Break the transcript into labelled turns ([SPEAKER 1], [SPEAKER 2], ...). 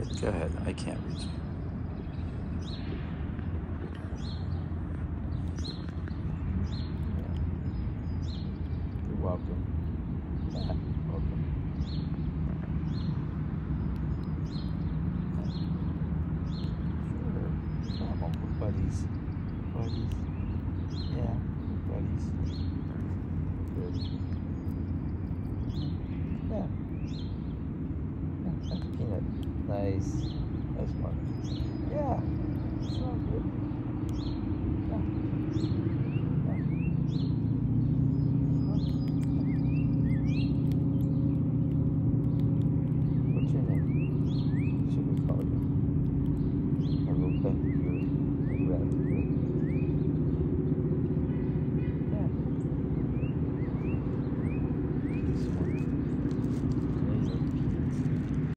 [SPEAKER 1] ahead. Go ahead. I can't reach you. You're welcome. Sure. We're buddies. Buddies. Yeah, buddies. Good. Yeah. Yeah, that's Nice. That's one.